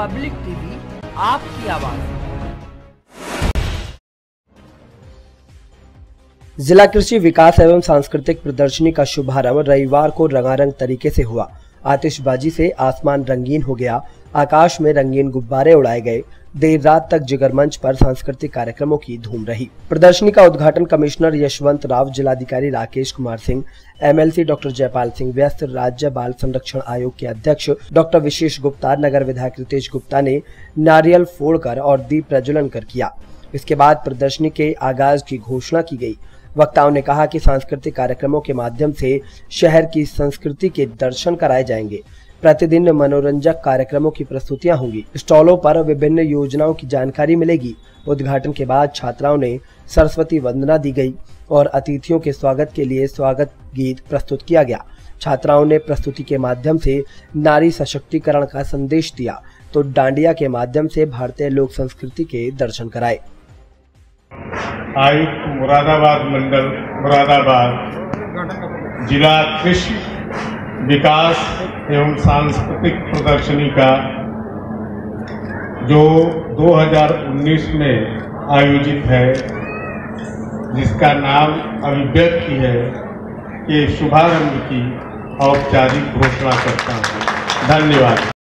Public TV, आपकी आवाज़। जिला कृषि विकास एवं सांस्कृतिक प्रदर्शनी का शुभारंभ रविवार को रंगारंग तरीके से हुआ। आतिशबाजी से आसमान रंगीन हो गया। आकाश में रंगीन गुब्बारे उड़ाए गए। देर रात तक जिगर मंच पर सांस्कृतिक कार्यक्रमों की धूम रही। प्रदर्शनी का उद्घाटन कमिश्नर यशवंत राव, जिलाधिकारी राकेश कुमार सिंह, एमएलसी डॉक्टर जयपाल सिंह, व्यस्त राज्य बाल संरक्षण आयोग के अध्यक्ष डॉक्टर विशेष गुप्ता, नगर विधायक रितेश गुप्ता ने नारियल फोड़कर और दीप प्रज्वलन कर किया। इसके बाद प्रदर्शनी के आगाज़ की घोषणा की गई। वक्ताओं ने कहा कि सांस्कृतिक कार्यक्रमों के माध्यम से शहर की संस्कृति के दर्शन कराए जाएँगे। प्रतिदिन मनोरंजक कार्यक्रमों की प्रस्तुतियाँ होंगी। स्टॉलों पर विभिन्न योजनाओं की जानकारी मिलेगी। उद्घाटन के बाद छात्राओं ने सरस्वती वंदना दी गई और अतिथियों के स्वागत के लिए स्वागत गीत प्रस्तुत किया गया। छात्राओं ने प्रस्तुति के माध्यम से नारी सशक्तिकरण का संदेश दिया। तो डांडिया के माध्यम से भारतीय लोक संस्कृति के दर्शन कराए। आयुक्त मुरादाबाद मंडल, मुरादाबाद, जिला कृषि विकास एवं सांस्कृतिक प्रदर्शनी का, जो 2019 में आयोजित है, जिसका नाम अभिव्यक्ति है के शुभारंभ की औपचारिक घोषणा करता हूँ। धन्यवाद।